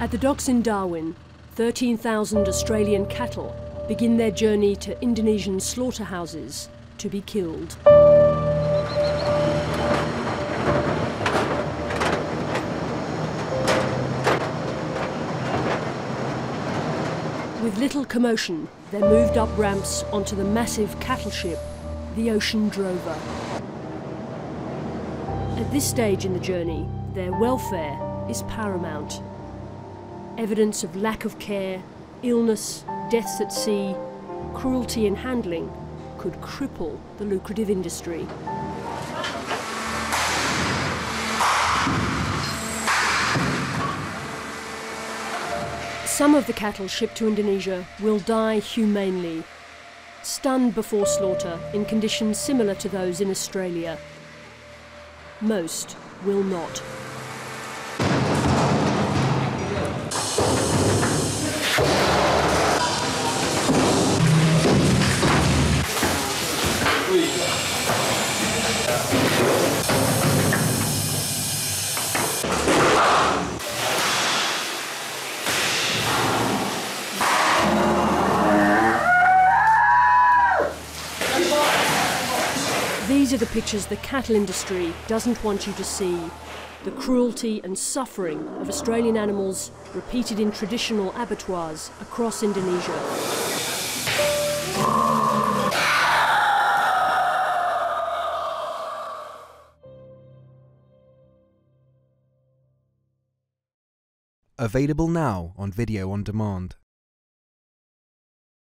At the docks in Darwin, 13,000 Australian cattle begin their journey to Indonesian slaughterhouses to be killed. With little commotion, they're moved up ramps onto the massive cattle ship, the Ocean Drover. At this stage in the journey, their welfare is paramount. Evidence of lack of care, illness, deaths at sea, cruelty in handling could cripple the lucrative industry. Some of the cattle shipped to Indonesia will die humanely, stunned before slaughter in conditions similar to those in Australia. Most will not. These are the pictures the cattle industry doesn't want you to see. The cruelty and suffering of Australian animals repeated in traditional abattoirs across Indonesia. Available now on video on demand.